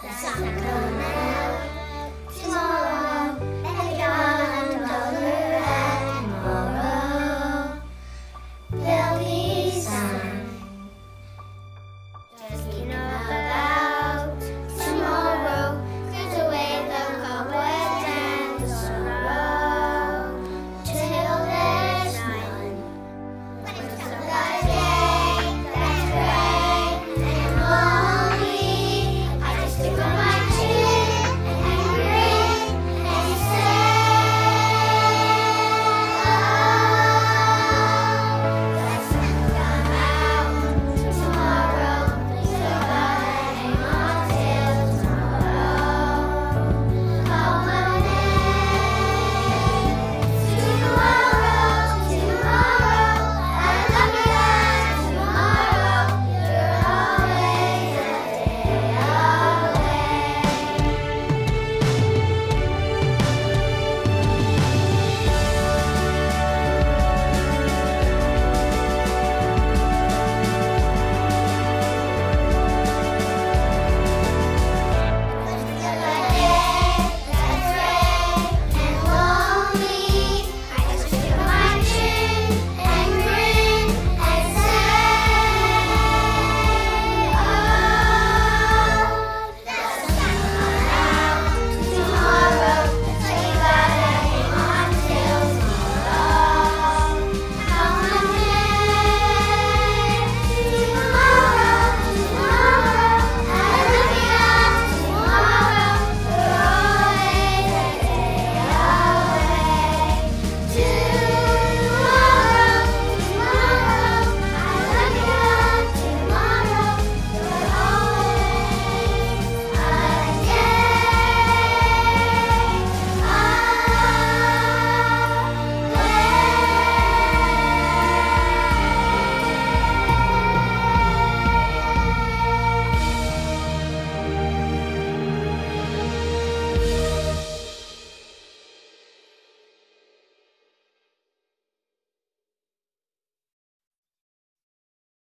等下。